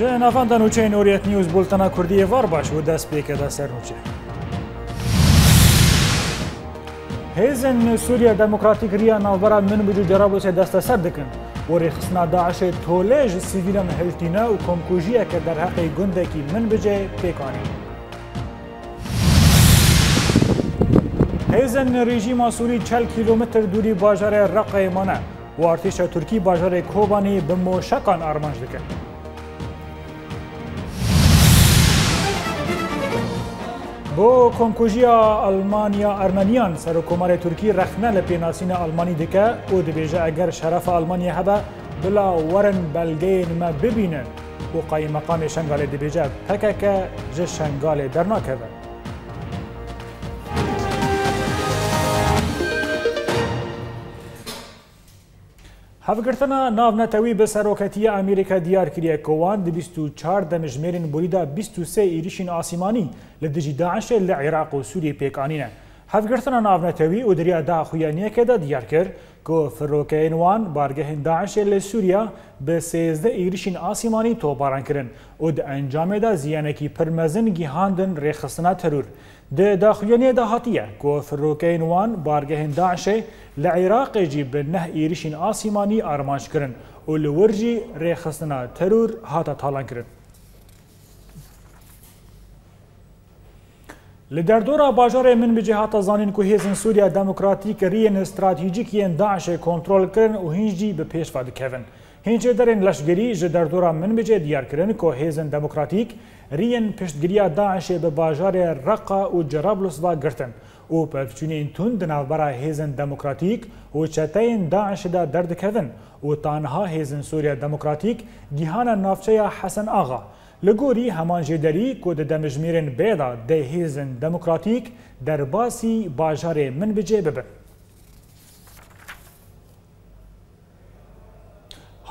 جه نافند نوچه نوریت نیوز بولتنا کردی وار باش و دست پیکه دا سر نوچه هیزن سوریا دموکراتیک ریا نوبرا من بجو جرابو سه دست سر دکن وری خسنا داعش تولج سیویلا مهلتینا و کمکوژیا که در حق گنده کی من بجه پیکانی هیزن رژیم سوری 40 کیلومتر دوری باجار رقه مانه و ارتش ترکی باجار کوبانی به موشکان ارمانج دکن بۆ کۆنکۆژیا ئەلمانیا ئەرمەنیان سەرکۆماری تورکی رەخنە لە پێناسینە ئەلمانی دیکە و دەبێژە ئەگەر شەرەف ئەلمانیا هەبە بلا وەرن بەلگەی نمە ببینن و قای مەقامی شنگالێ دەبێژە تەکەکە ژە شنگالێ دەرناکەوە. هەفگرتنە ناونەتەوەی بە سەرۆکەتی ئەمریکا دیار کرێ کۆوان دەبیست و چار دەمژمێرن بوریدا 23 ئیریشین ئاسیمانی لە دژی داعشێ لە عێراق و سووری پێکانینە. هەفگرتنە ناونەتەوی و دەریا داخویانیەکەدا دیار کرد کۆ فرۆکەینوان بارگەهێن داعشێ لە سووریا بە سێزدە ئیریشین ئاسیمانی تۆپارانکردن و دە ئەنجامێدا زیانێکی پرمەزن گیهاندن ڕێخستنا تەرور. د داخوینه ده هاتیه کو فروکین وان بارگهن داعشه لعراق جی به نه ایریشین آسیمانی آرمانش کرن و لورجی ریخستنا ترور هاتا تالان کرن. لدردورا باجار من به جهات زانین که هیزن سوریا دموکراتیک رین استراتیجیکین داعش کنترل کرن و هنجی به پیش فاد کوین. هینچه درین لشگری جه در دورا من بجه دیار کرن که هیزن دموکراتیک رین پشتگیری داعش به باجار رقا و جرابلس و گرتن او پفچونین تون دناو برا هیزن دموکراتیک و چتین داعش دا درد کردن و تانها هیزن سوریا دموکراتیک گیهان نافچه حسن آغا لګوري همان جدري کو د دمجمیرن بيدا د هیزن دموکراتیک درباسي بازار من بجې ببن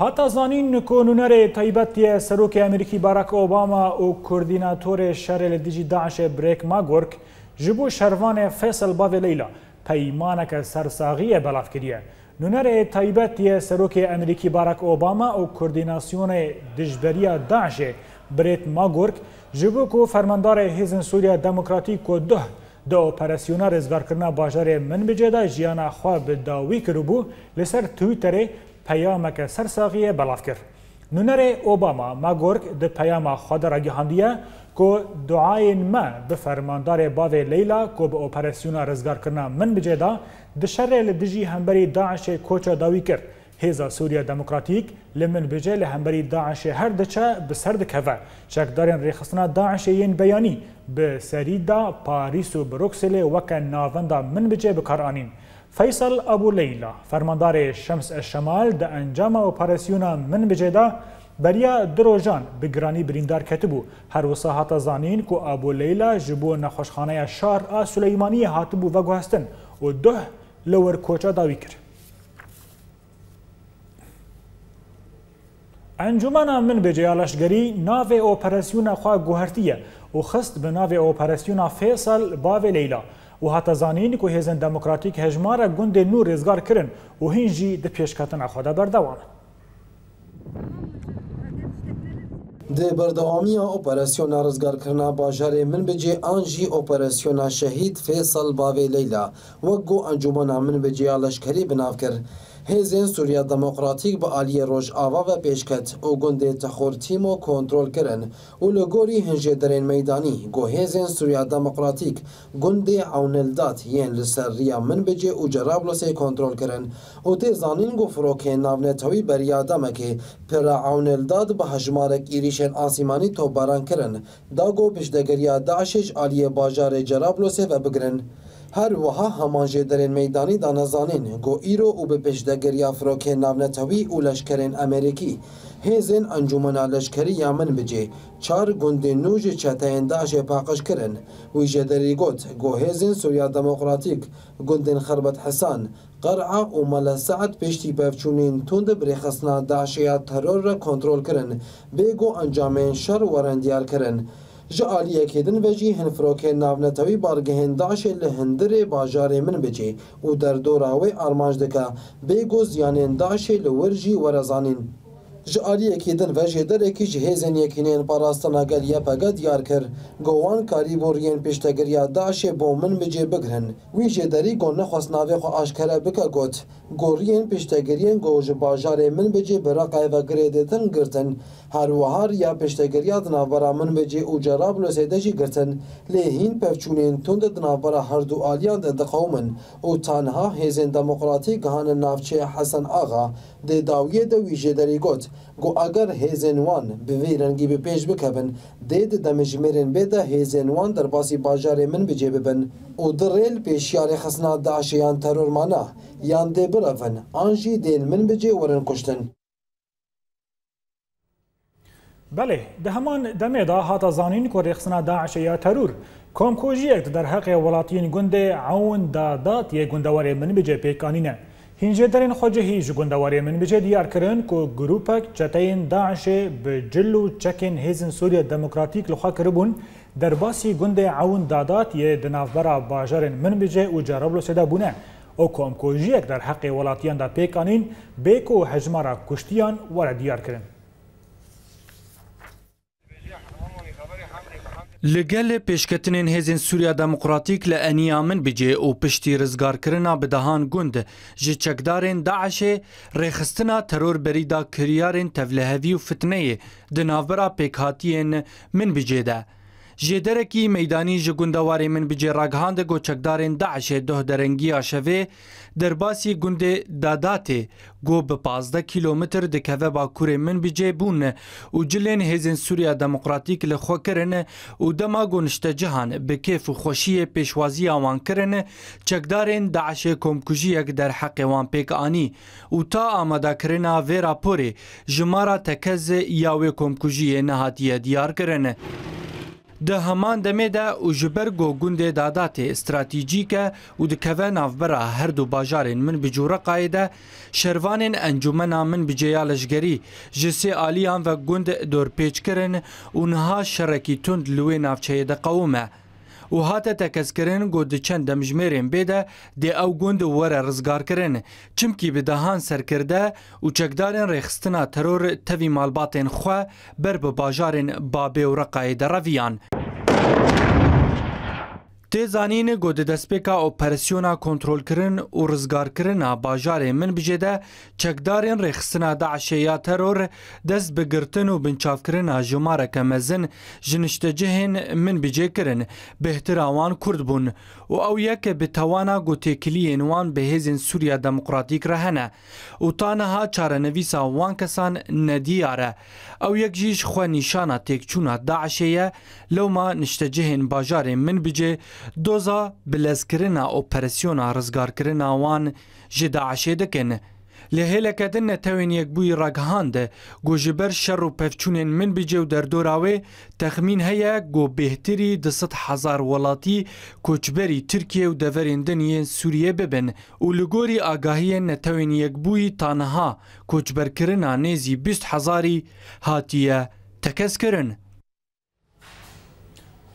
هاتا زانین کو نونر تایبەتی سەرۆکی ئەمریکی باراک ئۆباما و کوردیناتۆری شەرێ لە دیجی داعشێ برێک ماگۆرک ji بۆ شەروانێ فێسل بavê لەیلا پەیمانەکە سەرساغیە بەڵافکردە. نونەرێ تایبەتیە سەرۆکی ئەمریکی باراک ئۆباما و کوردیناسیۆنێ دژبەریا داعشێ برێت ماگۆرک ji بۆ و فەرمەندارێ هێزن سووریا دموکراتی کۆ ده د ئۆپەرسیۆنا ێزگارکردنا باژارێ من بجێدا ژیانە خوا بداوی کردبوو لەسەر تویتەرێ پەیامەکە سەرساغیە بەڵاف کرد. نونەرێ ئۆباما ماگۆرگ د پەیاما خۆدەڕگەهاندیە کۆ دوعاین مە بە فەرماندارێ باێ لەیلا کۆ بە ئۆپەرسیونا ڕزگارکردنا من بجێدا دشەرێ لە دژی هەمبەری داعشێ کۆچە داوی کرد. هێزا سووریا دموکراتیک لە من بجێ لە هەمبەری داعشێ هەر دەچە بەسەر دکەڤە چەکدارێن ڕێخستنا داعشێ یەن بەیانی بە سەریدا پاریس و برۆکسلێ وەکە ناوەندا من بجێ بکارانین. فیصل ابو لیلا فرماندار شمس شمال د انجام اپراسیونا من بجیدا بریا دروژان به گرانی بریندار کته بو هر وسه هات زانین کو ابو لیلا جبو نخوشخانه شار ا سلیمانی هات بو و گوستن او ده لور کوچا داوی کرد انجمن من به جیالشگری ناو اپراسیون خواه گوهرتیه و خست به ناو اپراسیون فیصل باو لیلا و هاتا زانین کو هیزن دموکراتیک هجمار گوند نور رزگار کرن و هنجی د پیشکاتن خدا بردوام د بردوامی اپراسیون رزگار کرنا باجار من بجی آنجی اپراسیون شهید فیصل باوی لیلا وگو انجمن من بجی لشکری بناف کرد هزین سووریا دموکراتیک بە ئالیە آوا و پێشکەت ئەو گوندێ تەخۆرتیم و کۆنتترۆلکردن و لە گۆری هەنجێ میدانی، مەدانی هزین سووریا دموکراتیک گوندێ ئەوونلدات یەن لەسەر ڕیا من بجێ و جەراب لەسێ کۆنتترۆلکردن و تێزانین گو که ناونێتەوەی بەریادەمەکێ به ئەوونلداد ایریش هەژمارێک تو ئاسیمانی تۆبارانکردن دا گو داعشش ئالیە باژارێ باجار لەسێ و بگرن. هر وها همانجه درین میدانی دانزانین گو ایرو او به پشتگری افراکه نامنتوی او لشکرین امریکی هیزین انجمنا لشکری یمن بجه چار گند نوج چتین داش پاقش کرن وی جدری گوت گو هیزین سوریا دموکراتیک گند خربت حسان قرعه او مل سعد پشتی پفچونین توند بری خسنا داش یا ترور را کنترل کرن بیگو انجامین شر ورندیار کرن ji aliyekêdin ve jî hinfirokê navnetewî bargehên Daişê li hindirê bajarê min bicî û derdora wê armanc dike bêgo ziyanên Daişê li wir jî werezanîn. ji aliyekî din ve jê derekî ji hêzên yekînên parastina gelyepege diyar kir gowan karî boriyên pêştegiriya daşê bo min bi cê bigirin wî jê derî got nexwest navê xwe aşkere bike got goriyên pêştegiriyên got ji bajarê min bi cê bi reqayê ve girê dêtin girtin her wiha ya pêştegiriya di navbera min bi cê û cerablusê de jî girtin lê hîn pevçûnên tund di navbera her du aliyan de diqewmin û tanha hêzên demokratîk hanin navçeya Hesen Ağa دی داویه د ویژه دری گوت گو اگر هیزنوان به وی رنگی به پیش بکبن دی د دمجمرن به د هیزنوان در باسی باجار من بجه ببن او در ریل پیشیار خسنا داعشیان ترور مانا یان دی برفن آنجی دین من بجه ورن کشتن بله ده همان دمه دا هاتا زانین کو رخصنا داعش یا ترور کوم کوجیک در حق ولاتین گنده عون دادات یه گندوار من بجه پیکانینه Hincedarên xwecihî ji gundewariyê min bicê diyar kirin ku grupek çeteyên Daişê bi cil û çekên hêzên Sûriya Demokratîk li xwe kiribûn, derbasî gundê Ewn Dadat yê di navbera bajarên min bicê û Cerablosê de bûne. O ku em kojiyek der heqê welatiyan da pêkanîn, bê ku hejmara kuştiyan were diyar kirin. Li gelê pêşketinên Hêzên Sûriya Demokratîk li eniya min bicê û piştî rizgarkirina bi dehan gund ji çekdarên Daişê rêxistina terorberî da kiryarên tevlihevî û fitneyê di navbera pêkhatiyên min bicê de. جې درکی میدانی جګوندواري من بجې راګهاند ګوچکدارین داعش ده درنګیا شوه درباسي ګوند داداتې ګو په 15 کیلومتر د کوه با کورې من بجې بون او جلین هیزن سوریا دموکراتیک له خو کرنه او د ما ګونشته جهان به کیف خوشی پېشوازی اوان کرنه چکدارین داعش کومکوجی یک در حق وان پک انی او تا آماده کرنا و راپورې جمارا تکز یاوې کومکوجی نه هاتیه دیار کرنه د همان دمه ده او جبر گو گوند دادات استراتیژیک او د کوان افبره هر دو بازارین من بجوره قاعده شروان انجمن من بجیالشگری جسی الیان و گوند دور پیچکرن او نه شرکی تند لوی نافچه د قومه او هاته تکسکرین گود چند دمجمیرین بیده دی او گوند وره رزگار کرن چمکی به دهان سر کرده او چکدارین ریخستنا ترور توی مالباتین خواه بر به باجارین بابه و رقای درویان تی زانین گود دستپیکا اپریسیونا کنترول کرن و رزگار کرن باجار من بجیده چکدارین رخصنا داعش یا ترور دست بگرتن و بنچاف کرن جماره کمزن جنشتجهن من بجی کرن بهتر آوان کرد بون و او یک به توانا گوتیکلی انوان به هزین سوریا دموکراتیک رهنه و تانها چاره نویسا وان کسان ندیاره او یک جیش خواه نشانه تیکچونا داعشه لو ما نشتجهن باجار من بجی دوزا بلزکرنا اپرسیونا رزگارکرنا وان جی داعشی دکن له هلکتن نتوین یک بوی رگهاند گو جبر شر و پفچونین من بجو در دوراوی تخمین هیا گو بهتری دست هزار ولاتی کوچبری ترکیه و دورین دنیا سوریه ببن و لگوری آگاهی نتوین یک بوی تانها کوچبر کرنا نیزی بیست هزاری هاتیه تکس کرن.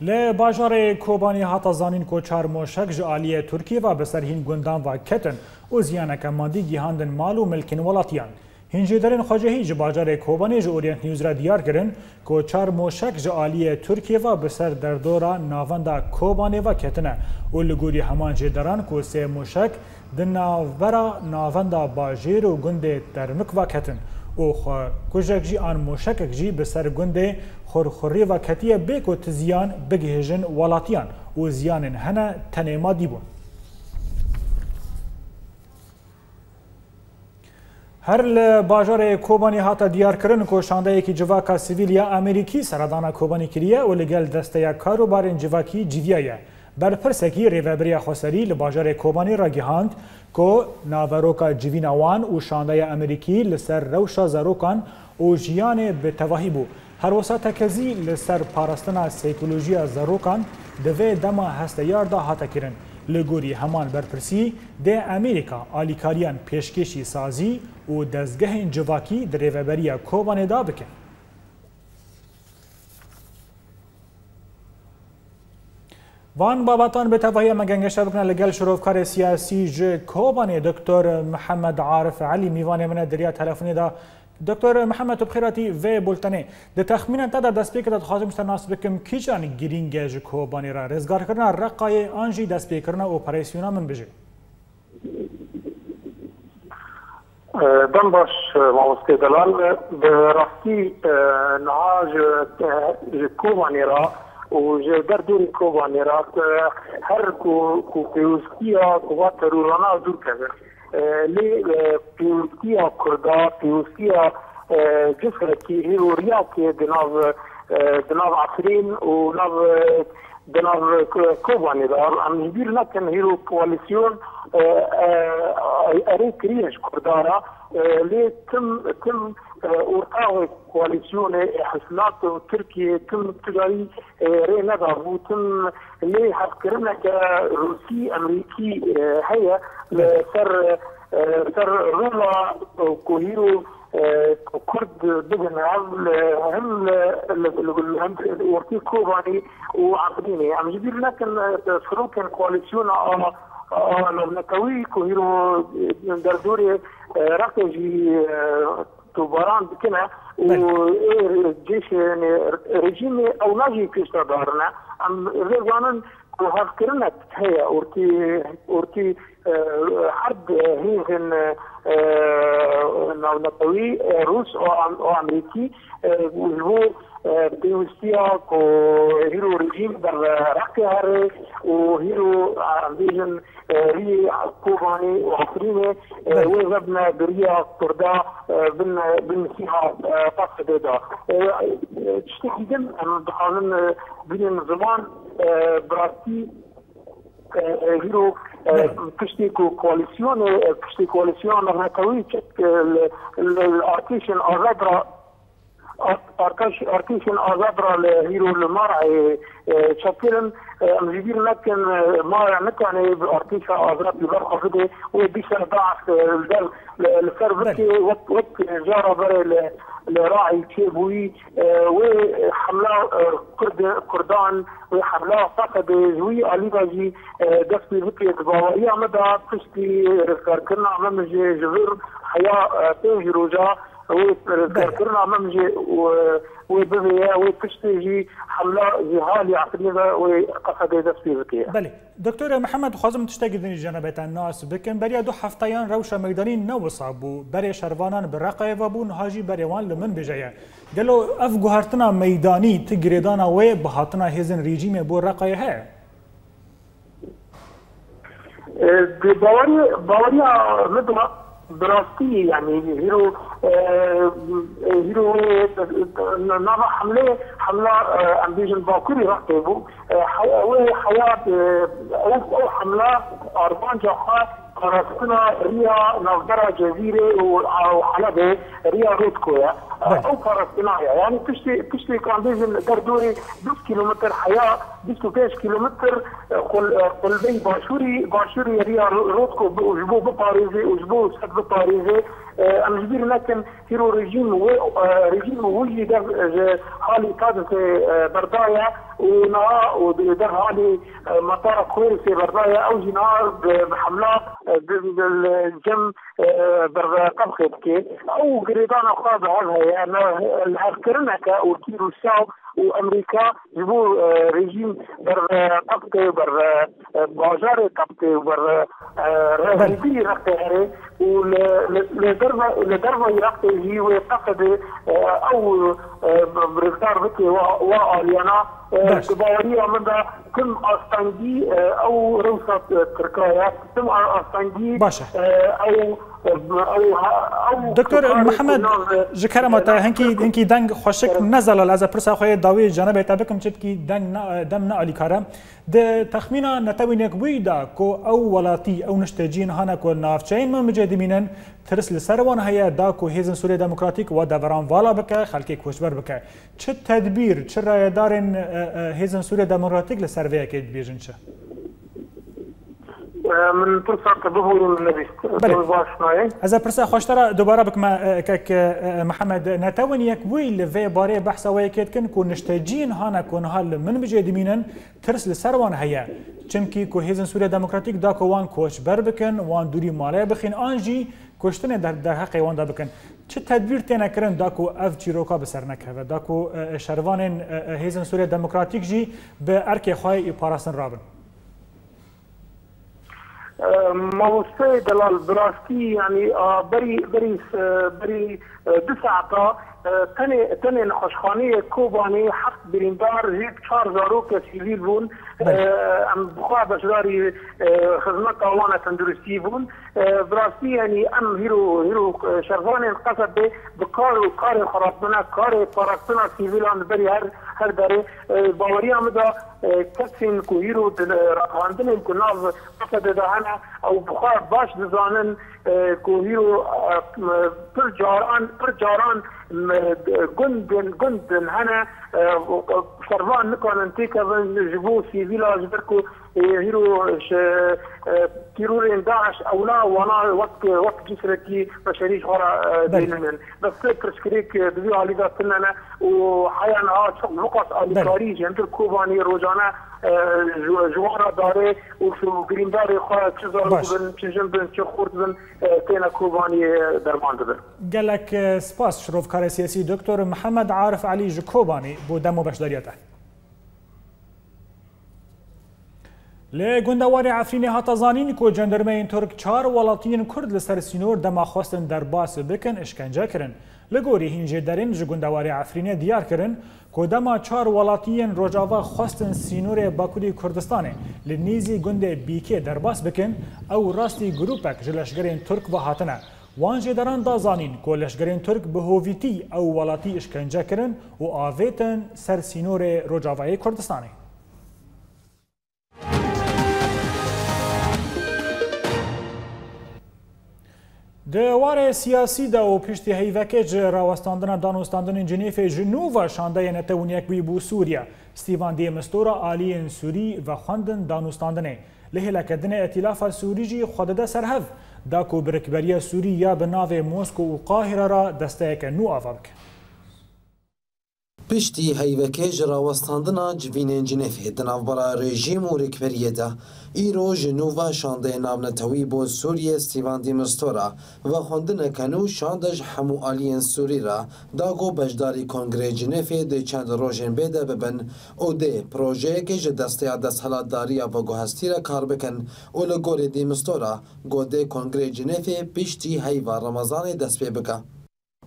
ل باجار کوبانی هاتا زانین کو چار موشک جالی ترکیه و بسر هین گندان و کتن او زیانک ماندی گیهاندن مال و ملکین ولاتیان هنجیدرین خواجهی ج باجار کوبانی ج اورینت نیوز را دیار کرن کو چار موشک جالی ترکیه و بسر در دورا ناوندا کوبانی و کتنه او لگوری همان جدران کو سه موشک دنا ورا ناوندا باجیر و گند ترمک و کتن او خو کوجک جی آن موشکک جی به سر گنده خورخوری و کتیه بکو تزیان بگهجن ولاتیان و زیانن هنه تنیما دیبون هر ل باجار کوبانی هاتا دیار کرن کوشانده یکی جواکا سیویلیا امریکی سردانا کوبانی کریه و لگل دسته یا کاروبارن جواکی جویه برپرسکی ریوبریا خسری لباجار کوبانی را گهاند کو ناوروکا جویناوان و شانده امریکی لسر روشا زروکان و جیان به تواهی بو هر وسا تکزی لسر پارستنا سیکولوژیا زروکان دوی دما هستیار دا حتا کرن لګوري همان برپرسي د امریکا الیکاریان پیشکشي سازي او دزګه جواکی د ریوبریا کوبانه دا بکه وان باباتان به تواهی اما بکنه لگل شروفکار سیاسی جه کوبانی دکتر محمد عارف علی میوان من دریا تلفونی دا دکتر محمد بخیراتی و بولتنه ده تخمینا تا در دست پیکر داد خواهیم شتر ناس بکم کی جان گرینگ جه کوبانی را رزگار کرنا رقای آنجی دست پیکرنا پیکرن پریسیونا من بجه دم باش مامستی دلال به راستی نهاج کوبانی را در دون کو وانیرات هر کو کو پیوستیا یا کو ترورانا دور کرد لی پیوستیا یا کردا پیوسکی یا جسر کی هی و کی دناو و ناو دناو کو وانیرار ام هیر نکن هیرو کوالسیون اری کریش لی تم تم ورقاوي كواليسيون إيه، حصلات تركيا تم تجاري إيه، ري نظر وتم اللي حكرنا كروسي امريكي إيه، هي نعم. سر سر روما كوهيرو كرد دجن عم هم لكن سلوك كوهيرو دردوري رقجي باران بکنه و جيش يعني رژیم او ناجی کشتا دارنه ام ریوانن کو هفت کرنه تهیا ورکی حرب هيزن آه، آه، نوطوي روس او امريكي وهو آه، كو هيرو ريجيم در راكي هاري وهيرو عندهم ري كوباني وعصريني وغبنا بريا كردا بن بن سيها قصة دادا تشتكي دم انا بحالن بين زمان براسي هيرو طيب. نعم. كشتي كواليسيون كشتي كواليسيون هناك ويتشك الارتيشن الغدره اركيشن ازابرا هيرو المرعى شكلن لكن ما مرع يعني اركيشا ازاب يبر خفده وبيشا ضعف الدم الفربك وك جارة بري لراعي كيبوي وحملة كرد كردان وحملة فقد زوي علي أليباجي دفتي بكي تباوية مدى تشتي رفكار كنا عمام جبر حياة تنجروجا وي كرنا عمام جي وي بذيا وي كشتي جي حملة جهالي عقلية وي قصد دست في بكيا بله دكتور محمد خازم تشتاقي دني جنبت الناس بكن بريا دو حفتيان روشة مقداني نو صعبو بريا شروانان برقاية وابون هاجي بريوان لمن بجايا قالو اف جهرتنا ميداني تقريدانا وي بهاتنا هزن ريجيم بو رقاية هي باوري باوري مدما دراسيه يعني يديروا آه، يديروا آه، آه، نظر حمله حمله امبيج الباكوري رقبوا وهي حياه او حمله اربان جوحات قناتنا ريا نظرة جزيرة أو وحلبة ريا رودكويا أوفر صناعية يعني بتشتي بتشتي كان لازم دردوري 10 كيلومتر حياة 25 كيلومتر قل قلبي باشوري باشوري ريا رودكو وجبو بباريزي وجبو سد بباريزي الجزيره لكن تيرو ريجيم ريجيم وجد حالي قادة بردايا ونهار ودار حالي مطار في بردايا او نهار بحملات بالجم بردا قبخي او قريبان اخرى بهذا يعني الهكرنكا وكيرو الشعب وامريكا زمو آه، رژیم بر قبطه بر باجار قبطه بر رهبری رقته هره ولدرجة يرقته هي ويعتقد آه، او آه، برفتار بكي وعليانا تباورية من تم أستنجي او روسة تركيا تم أستنجي او دکتر محمد جکرم تا هنگی هنگی دنگ خوشک نزل از پرسه خوی داوی جنبه تا بکم چت کی دنگ دم نه علی کارم د تخمینا نتوی نک ویدا کو او ولاتی او نشتجین هانا کو نافچین من مجدمینن ترس لسروان هيا دا کو هیزن سوریه دموکراتیک و دوران والا بکه خلکی کوشبر بکه چه تدبیر چه رایدارن هیزن سوریه دموکراتیک لسرویه کې بیژن چه من فرصة ظهور النبي هذا فرصة خوشترا دوباره بك ما كك محمد نتوني يك ويل في باري بحث ويكيت كن كون نشتجين هانا كون هال من بجي دمينن ترس لسروان هيا چمکی کو هیزن سوریا دموکراتیک دا کو وان کوچ بر بکن وان دوری مالی بخین آنجی کشتن در در حق وان دا بکن چه تدبیر تینا کرن دا کو اف چیروکا بسر نکه دا کو شروان هیزن سوریا دموکراتیک جی به ارک خواه پاراستن رابن موسى دلال براستي يعني آه، بري بري آه، بري آه، دسعتا تنه تنه نخشخانه کوبانی حق بریندار هیچ چهار زارو که سیویل بون ام بخواه بشداری خدمت اوان تندرستی بون براستی یعنی يعني، ام هیرو هیرو شرفان قصد به بکار و کار خرابتنا کار پارکتنا سیویلان بری هر هر داره باوری هم دا کەسین کویر و ڕخواندنین کو ناز قسە دەداهەنە ئەو بخار باش دەزانن کوهی و پر جاران پر جاران گندن گندن هەنە سەروان نکنن تێکەن ژبوو سیویلا ژبەر و hero كيرور داعش او لا وانا وقت وقت جسركي مشاريع هورا بيننا بس كرش كريك بزيو علي ذا سننا وحيانا ها شق نقص علي كاريج يمتل كوباني روجانا جوارا داري وشو قرين داري خواه تشزار بن تشجن بن تشخورت بن تينا كوباني درمان دبن قالك سباس شروف كار سياسي دكتور محمد عارف علي جكوباني بودمو بشدريته لی گندواری عفرینی هات زانین کو جندرمین ترک چار ولاتین کرد لسر سینور دما خواستن در باس بکن اشکنجه کرن لگوری هینجه درین جه گندواری عفرینی دیار کرن کو دما چار ولاتین روجاوا خواستن سینور باکوری کردستانه لنیزی گند بیکی در باس بکن او راستی گروپک جلشگرین ترک و هاتنه وان جدران دا زانین کو لشگرین ترک به هوویتی او ولاتی اشکنجه کرن و آویتن سر سینور روجاوای کردستانه د واره سیاسي د او پشتي هیوکه ج راوستاندن دانوستاندن جنیف جنووا شانده نه تونیک وی بو سوریا ستیوان دی مستورا عالی ان سوری و خواندن دانوستاندن له هلاکدن ائتلاف سوریجی خودده سرحف دا کو برکبریه سوریه به ناو موسکو او قاهره را دسته نو افابک Piştî heyvekê ji rawestandina civînên Cinefê di navbera rejîm û rêkberiyê de îro ji nûva şandeyê navnetewî bo Sûriye Stîvan Dîmistora ve xwendinek henû şanda ji hemû aliyên Sûrî re dago beşdarî Kongrê Cinefê di çend rojên bê de bibin û dê projeyekê ji desteya deshelatdariya ve guhestî re kar bikin û li gorê Dîmistora godê Kongrê Cinefê piştî heyva Remezanê dest pê bike.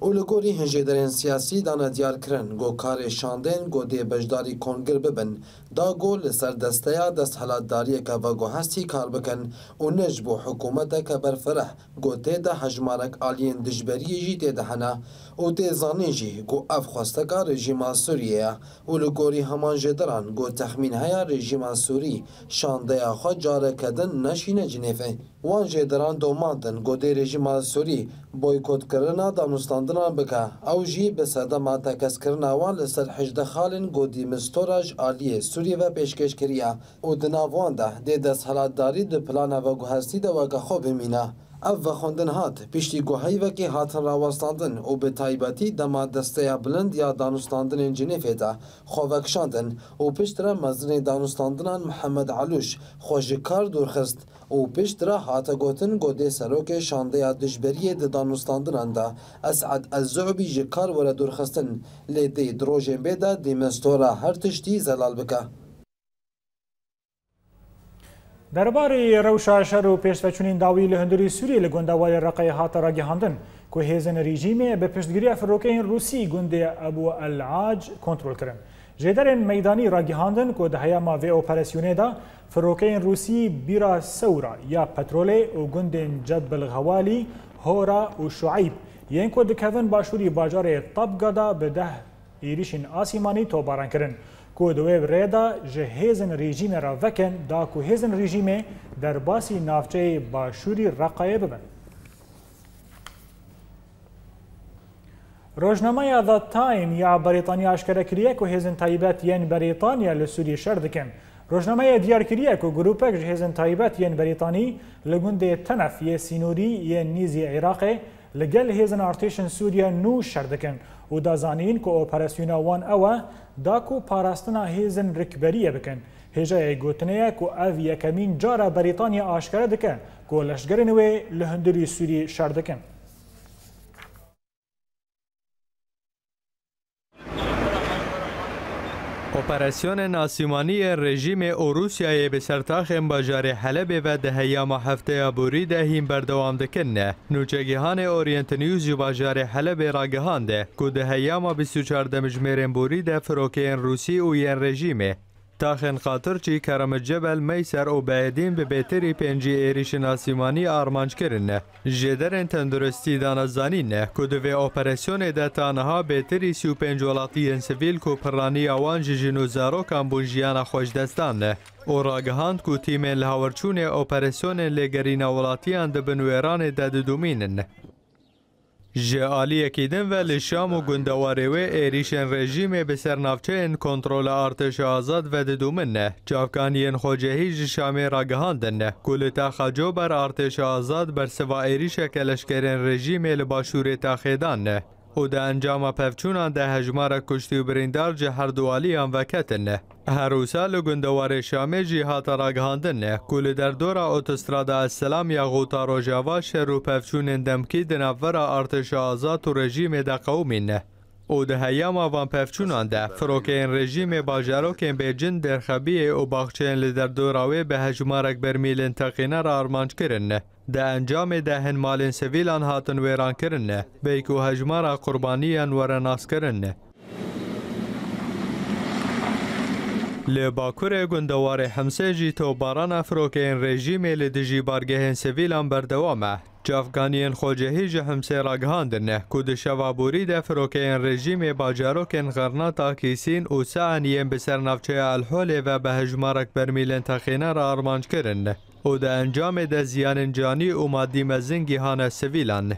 اولگوری هنجیدرین سیاسی دانه دیار کرن گو کار شاندین گو دی بجداری کنگر ببن دا گو لسر دستیا دست حلاتداری که و گو هستی کار بکن و نجبو حکومت که برفرح گو تی ده هجمارک آلین دجبری جی تی ده هنه و تی زانی جی گو اف خواستکا رژیما سوریه اولگوری همان جدران گو تخمین هیا رژیما سوری شاندیا خود جاره کدن نشینه جنیفه وان جې دران دوماندن ګودې رژیما سوري بویکوت کرنا د نوستاندنان بکا او جی به ساده ما تکس کرنا وان لسر حجد خالن ګودې مستوراج عالی سوري و پیشکش کریا او د ناوان ده د دس حالتداری د پلان او ګهستی د وګه خو بمینا او و خوندن هات پیشتی گوهی و که هاتن راوستاندن او به تایبتی دما دسته بلند یا دانستاندن جنیفه ده خوکشاندن او پیشتره مزن دانستاندنان محمد علوش خوشکار دورخست او پشت را هاتا گوتن گوده سروک شانده دجبری ده دانستاندن ده اسعد الزعبی جکار ور درخستن لیده دروژن بیده دیمستورا هر تشتی زلال بکه دربارې روشا شر او پېشتچونین داوی له هندري سوریه له ګوندوال رقې هاته راګهاندن کو هیزن رژیم به پشتګری افروکین روسی ګوند ابو العاج کنټرول کړن جدرن میدانی را گهاندن که ده هیاما وی اپراسیونه دا فروکین روسی بیرا سورا یا پترولی و گندن جد بلغوالی هورا و شعیب یین که دکوین باشوری باجار طبقه دا به ده ایریشن آسیمانی تو باران کرن که دوی ریدا جهیزن رژیم را وکن دا که هیزن رژیم در باسی نافچه باشوری رقایه ببند. ڕۆژنامەیە دە تایم یا بەریتانیا ئاشکەرەکریە و هێزن تایبەت یەن بەریتانیا لە سووری شەر دکن. ڕۆژنامەیە دیارکریەک و گرروپێک هێزن تایبەت یەن بەریتانی لە گوندێ تەنەف یە سینوری یە نیزی عێراقی لەگەل هێزن ئارتیشن سووریا نو شەر دکن و دازانین کە ئۆپەرسیوناوان ئەوە داک و پاراستنا هێزن ڕکبەریە بکەن. هێژەیە گوتنەیە و ئەڤ یەکەمین جارە بەریتانیا ئاشکرە دکەن کۆ لەشگەرنوێ لە هەندوری سووری شەر دکەن. اپراسیون ناسیمانی رژیم او روسیای به سرتاخ بازار حلب و دهیام هفته بوری دهیم بردوام دکنه نوچگیهان اورینت نیوز بازار حلب را گهانده که دهیام 24 بوری ده فروکین روسی او یه رژیمه تاخن خاطر چی کرم جبل میسر و بعدین به بهتری پنجی ایریش ناسیمانی آرمانج کرنه جدرن تندرستی دانزانی نه کدو به اپریسیون ده تانها بهتری سی و پنج ولاتی سویل کو پرانی اوان جنو زارو کامبونجیان خوش دستان نه او راگهاند کو تیمین لهاورچون اپریسیون لگرین ولاتیان ده بنویران ده دومینن جعالی اکیدن و لشام و گندواری و ایریشن رژیم بسر نفچه این کنترول ارتش آزاد و دیدومن نه چافکانی این خوجهی جشامی را گهاندن نه کل تا خجو بر ارتش آزاد بر سوا ایریش کلشکرین رژیم لباشور تا نه و د انجام پفچونان د هجمار کشتی و بریندار جه هر دوالیان وکتن هر روسا لگندوار شامی جی را راگهاندن کل در دور اوتستراد السلام یا غوتا روژاوا جواش رو پفچون اندمکی دنور ارتش آزاد و رژیم د قومین او د هەیەما ڤانپەفچوونان دە فرۆکەیەن ڕێژیمێ باژارۆکێن بێجن دەرخەبیێ ئەو باخچەیەن لە دەردۆراوێ بە هەژمارەک بەرمیلن تەقینە ڕارمانجکردنە دە ئەنجامێ دەهن مالین سڤیلان هاتن وێرانکردنە بەیک و هەژمارە قوربانیان وەرە ناسکردنە لە باکوورێ گوندەوارێ هەمسێژی تۆبارانە فرۆکەین ڕێژیمێ لە دژی بارگەهێن سڤیلان بەردەوامە Çavkaniyên xocehî ji hemsê ragihandine ku di şevaborî de firokeyên rejîmê bacarokên Xernata Kîsîn û Saaniyên bi ser navçeya Elholê ve bi hejmarek bermîlên texîne re armanc kirin û di encamê de ziyanên canî û maddî mezingî hane sivîlan.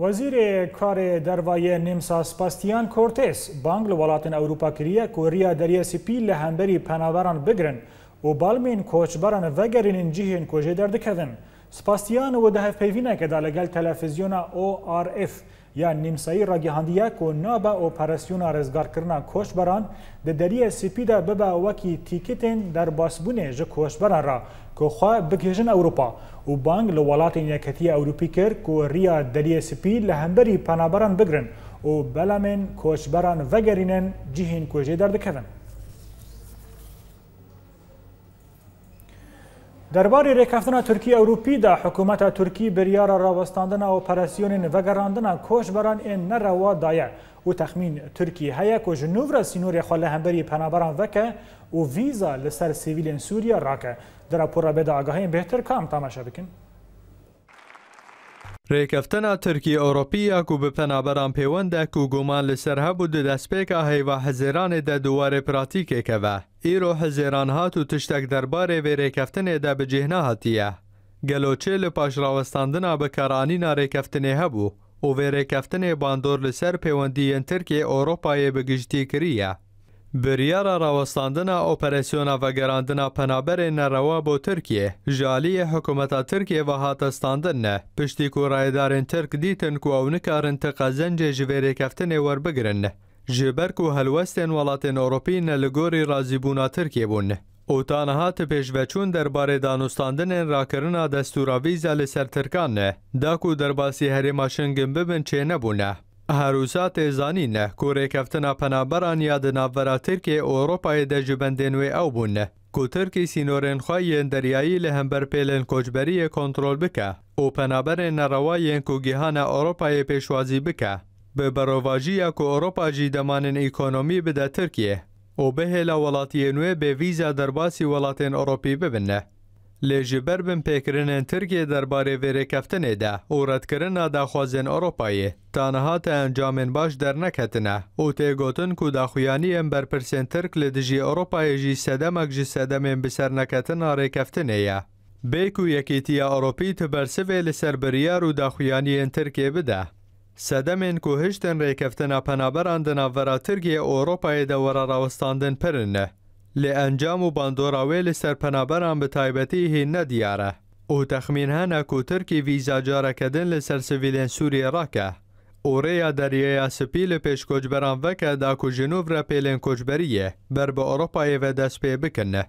وەزیرێ کارێ دەرڤایە نێمسا سپاستیان کۆرتێس بانگ لە وڵاتن ئەوروپا کریە کۆریە دەریە سپیل لە هەمبەری پەناوەران بگرن. و بالمین کۆچبەرانە ڤەگەرینین جیهێن کۆژێ دەردەکەدن. سپاسیانەوە دە هەفپەیڤینەکەدا لەگەل تەلەفیزیۆنا ORF یان نیمسایی ڕگەهاندیە و نابە ئۆپەرسیۆنا ڕێزگارکردنا کۆشبەران دە دەریە سیپیدا ببە وەکی تیکتێن دەرباسبوونێ ژە کۆشبەرانرا کۆخوا بگێژن ئەوروپا و بانگ لە وڵاتی یەکەتی ئەوروپی کرد و ڕیا دەریە سپی لە هەمبەری پەنابەران بگرن و بەلامێن کۆچبەران ڤەگەرینەن جیهین کۆژێ دەردەکەن. درباره ریکافتنا ترکیه اروپی دا حکومت ترکی بریار راوستاندن و پرسیون وگراندن کوش بران این نروا دایه و تخمین ترکی هیا که جنوب را سینور خاله همبری پنابران وکه و ویزا لسر سیویل سوریا راکه در پورا بدا آگاهی بهتر کام تماشا بکن؟ ڕێکەفتنا ترکی ئەوروپیەک و بپەنابەران پەیوەندێک و گومان لەسەر هەبوو دەدەستپێکە هەیوا حەزێرانێدا دووارێ پراتیکێکەوە ئیرۆ حەزێران هات و تشتێک دەربارێ وێ ڕێکەفتنێدا بەجێهنا هاتیە گەلۆچێ لە پاشراوەستاندنا بەکارانی ناڕێکەفتنێ هەبوو و وێ ڕێکەفتنێ باندۆر لەسەر پەیوەندیەن ترکێ ئۆروپایە بەگشتی کریە بریارا راوەستاندنە ئۆپەرسیۆنا ڤەگەرانندنا پەنابەرێ نەرەوە بۆ ترکیە ژالیە حکوومەتا ترکیەوە هاتەستاندنە پشتی کوڕایدارن ترک دیتن کو ئەو نکارن تەقەزەنجێ ji vêrêkeftinê werbگرن ji ber ku helwestên welatên Ewropî ne li gorî razîbûna Tirkiye bûn. Otanha ti pêşveçûn derbarê danûstandinên rakirina destûravîza li ser Tirkan ne, da ku derbasî herêma şingin bibin çê nebûne. هروزات تێزانینە کوڕێکەفتنا پەنابەران یادنابەرا ترکێ ئۆڕۆپای او ئەو بوونە ترکی سینۆرێنخوا یێندەریایی دریایی هەمبەر پێلێن کۆچبەریە کۆنتترۆل بکە و پەنابەرێن نەڕەوا یەنکوگیهانە ئۆڕۆپایە بکه به بە بەڕۆڤژیە کو جی دمان ئیکۆنۆمی بده ترکیه و به هلا ولاتی نوی به ویزا دەرباسی ولات اروپی ببنە لێژیبەر بن پێکردنێن ترکیە دەربارەی وێرێکەفتنێ دا و ڕەتکردنا داخوازێن ئەوروپایە تانەهاتە ئەنجامێن باش دەرنەکەتنە و تێگوتن و داخویانی ئەم بەرپرسێن ترک لە دژی ئەوروپایەژی سەدەمەک ژی سەدەمێن بسەر نەکەتنە ڕێکەفتنەیە بێک و یەکێتیە ئەوروپی تبەرسێ لەسەر بریار و داخویانیەن ترکێ بدە. سەدەمێن و هشتن ڕێکەفتنە پەنابەراندنە ڤەراترگێ ئۆروپایە دەوەرە ڕاوەستاندن پرنە. لی انجام و هنه لە سەرپەنابەران او تایبەتی هین نەدیارە ئەو تەخمین هەنە کوترکی ڤیزاجارەکەدن لە او سووریە ڕەکە ئۆڕەیە دەریەیە سپی دا کو را پیلن کجبریه بر به بە و دست پی بکنه.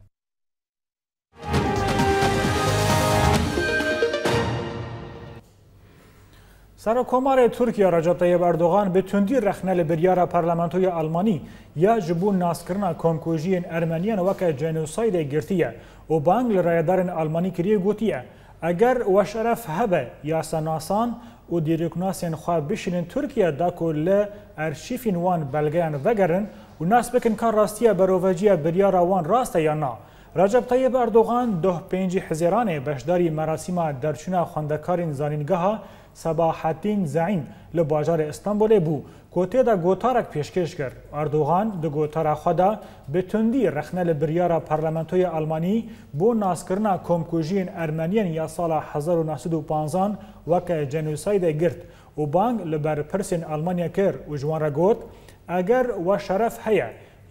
سرکومار ترکیه رجب طیب اردوغان به تندی رخنه لبریار پارلمانتوی آلمانی یا جبو ناسکرنا کنکوژین ارمنیان وکا جنوساید گرتیه و بانگ لرایدارن آلمانی کریه گوتیه اگر وشرف هبه یا سناسان و دیریکناسین خواه بشینن ترکیه دا کل ارشیفین وان بلگیان وگرن و ناس بکن کار راستیه برووجیه بریار وان راسته یا نه رجب طیب اردوغان ده پنج حزیران بشداری مراسم درچونا خواندکارین زانینگاها Sabahattin Zain li bajarê Îstanbulê bû gotê de gotarek pêşkêş kir. Erdogan di gotara xwe de bi tundî rexne li biryara Parlamentoya Almanî bo naskirina komkujiyên Ermeniyên ya sala 1915 weke cenûsaydê girt û bang li ber pirsên Almanya kir û ji wan re got, eger we şeref heye,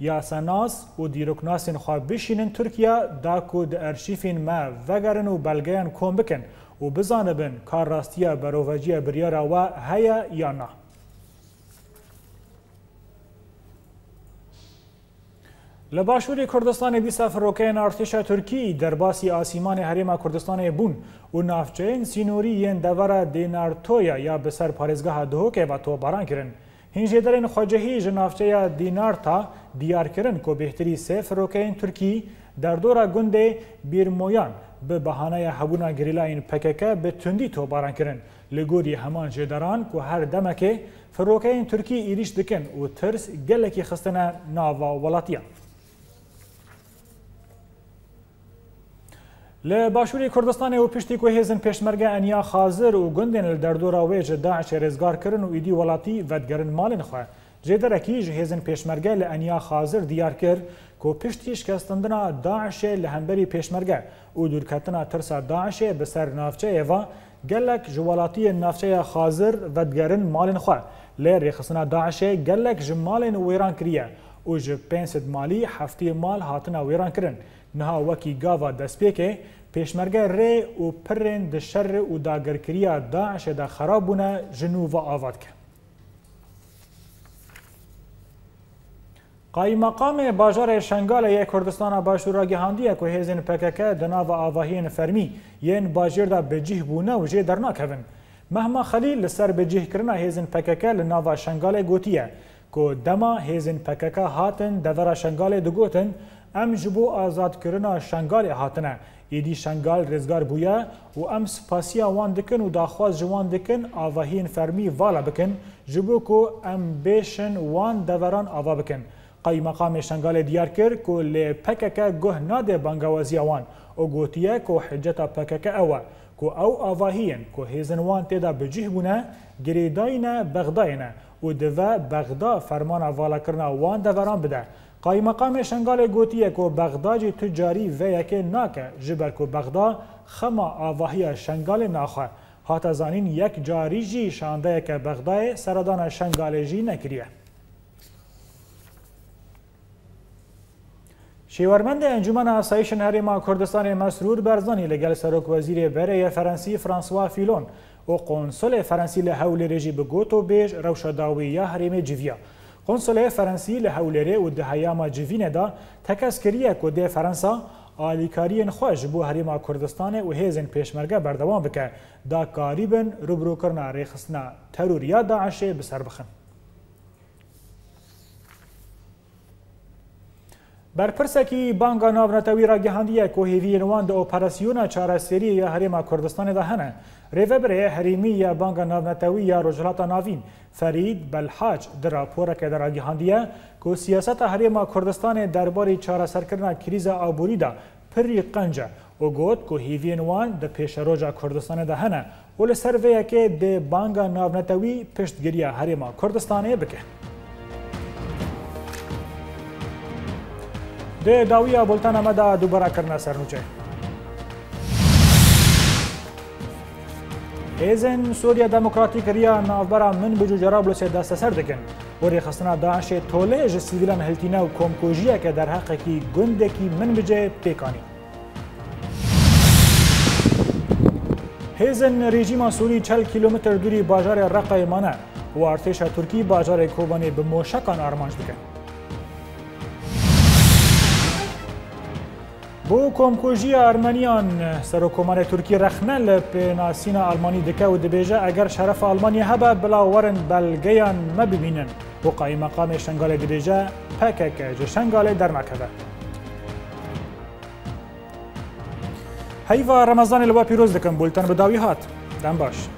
یاسەناس و دیرۆکناسین خوا بشینن تورکیا دا و د ئەرشیفین مە vەگەرن و بەلگەیان کۆم بکەن و بزانبن کار راستیه بروفجیه بریارا و هیا یا نه لباشوری کردستان بیسا فروکین ارتش ترکی در باسی آسیمان حریم کردستان بون و نافچین سینوری ین دورا دینارتویا یا بسر پارزگاه دهوکه و تو باران کرن. هنجه درین خواجهی جنافچه دینارتا دیار کرن که بهتری سه فروکین ترکی در دورا گنده بیرمویان به بهانه هبونا گریلا این پککه به تندی تو باران کرن لگوری همان جدران که هر دمکه فروکه این ترکی ایریش دکن و ترس گلکی خستنه ناوا ولاتیه ل باشوری کردستان او پشتی که هیزن پشمرگه انیا خازر و گندن ل دردورا ویج داعش رزگار کرن و ایدی ولاتی ودگرن مالن خواه جدرکی جهیزن پشمرگه ل انیا خازر دیار کرد کو پشتی شکستندنا داعش له همبری پشمرگه او دورکتنا ترسا داعش به سر نافچه ایوا گلک جوالاتی نافچه خازر و دگرن مالن خو له رخصنا داعش گلک جمالن ویران کریه او ج 500 مالی هفته مال هاتنا ویران کرن نها وکی گاوا دسپیکه پشمرگه ری او پرن د شر او داگرکریه داعش دا خرابونه جنوب آواد که قای مقام باجار شنگال یک کردستان باشور را گهاندیه که هیزین پکک دنا و آواهین فرمی یین باجر دا بجیه بونه و جه درنا کهون. مهما خلیل لسر بجیه کرنا هیزین پکک لناوا شنگال گوتیه که دما هیزین پکک هاتن دورا شنگال دگوتن ام جبو آزاد کرنا شنگال هاتنه. ایدی شنگال رزگار بویا و ام سپاسیا وان دکن و داخواز جوان دکن آواهین فرمی والا بکن جبو که ام بیشن وان دوران آوا بکن. قەی مەقامێ شنگالێ دیار کرد و لێ پەکەکە گوه نادێ بەنگەوەزیەوان ئەو گوتیە کۆ حجەتە پەکەکە ئەوە کو ئەو ئاواهیەن کۆ هێزنوان تێدا بجیه بوونە گرێداینە بەغداینە و دڤە بەغدا فەرمانە ڤالەکردنا وان دەڤەران بدە. قایمەقامێ شنگالێ گوتیە کۆ بەغداجی توجاری ڤەیەکێ ناکە ژبەر و بەغدا خەما ئاواهیە شنگالێ ناخە. هاتە زانین یەک جاریژی شاندەیەکە بەغدای سەردانە شنگالێژی نەکریە. شیورمند انجمن آسایش هریما کردستان مسرور برزانی لگل سرک وزیر بره فرانسی فرانسوا فیلون و قنصل فرانسی لحول رژی بگوتو بیج روش داویه هریم جویا قنصل فرانسی لحول ری و دهیام جوین دا تکسکریه کده فرانسا آلیکاریین خوش بو هریما کردستان و هیزن پیشمرگه بردوام بکه دا کاریبن روبرو کرنا ریخسنا تروریا داعشه بسر بخن برپرسکی بانگا ناونتوی را گهاندیه که هیوینوان ده اپراسیون چارسری یا حریم کردستان ده هنه ریوه بره حریمی یا بانگا ناونتوی یا رجلات ناوین فرید بلحاج در راپوره که در گهاندیه که سیاست حریم کردستان درباره چارسر کردن کریز آبوری ده پری قنجه و گوت که هیوینوان ده پیش روژا کردستان ده هنه و لسر ویه که ده بانگا ناونتوی پشتگیری حریم کردستانه بکه De Davuia Boltanamada dubăra Karnasarnuce. هێزن سووریا دموکراتیکریا ناوبەرا من بجوجێرا بلوسێ دەستەسەر دەکەن بۆری خستنا داعشێ تۆلێژە سیویلان هەلتینە و کۆمکۆژیە کە دەرهەقێکی گوندێکی من بجێ پێکانی. هێزن ڕێژیما سووری چل کیلومتر دووری باژارێ ڕقایمانە و ئارتێشە تورکی باژارێک کۆبانێ بمۆشەکان ئارمانج بکەن. بو کمکوژی آرمانیان سروکومان ترکی رخنه لپناسین آلمانی دکه و دبیجه اگر شرف آلمانی هبه بلا ورن بلگیان مببینن بو قای مقام شنگال دبیجه پکک جشنگال در مکبه هیوا رمضان الوا پیروز دکن بولتن بداوی هات دن باش